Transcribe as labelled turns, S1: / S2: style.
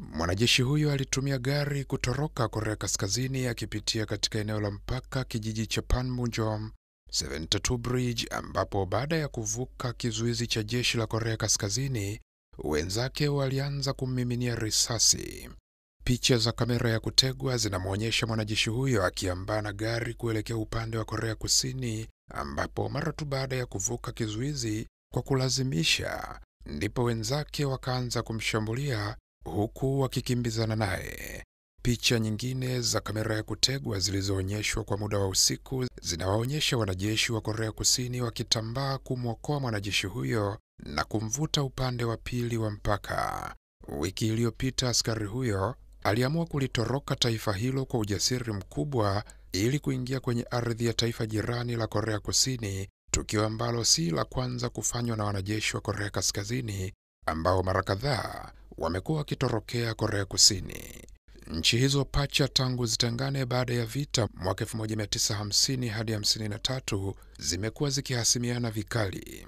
S1: Mwanajeshi huyo alitumia gari kutoroka Korea Kaskazini akipitia katika eneo la mpaka kijiji cha Panmunjom 72 Bridge, ambapo baada ya kuvuka kizuizi cha jeshi la Korea Kaskazini, wenzake walianza kummiminia risasi. Picha za kamera ya kutegwa zinamwonyesha mwanajeshi huyo akiambana na gari kuelekea upande wa Korea Kusini, ambapo mara tu baada ya kuvuka kizuizi kwa kulazimisha, ndipo wenzake wakaanza kumshambulia huku wakikimbizana naye. Picha nyingine za kamera ya kutegwa zilizoonyeshwa kwa muda wa usiku zinawaonyesha wanajeshi wa Korea Kusini wakitambaa kumwokoa mwanajeshi huyo na kumvuta upande wa pili wa mpaka. Wiki iliyopita askari huyo aliamua kulitoroka taifa hilo kwa ujasiri mkubwa ili kuingia kwenye ardhi ya taifa jirani la Korea Kusini, tukio ambalo si la kwanza kufanywa na wanajeshi wa Korea Kaskazini ambao mara kadhaa wamekuwa wakitorokea Korea Kusini. Nchi hizo pacha tangu zitengane baada ya vita mwaka 1950 hadi 53 zimekuwa zikihasimiana vikali.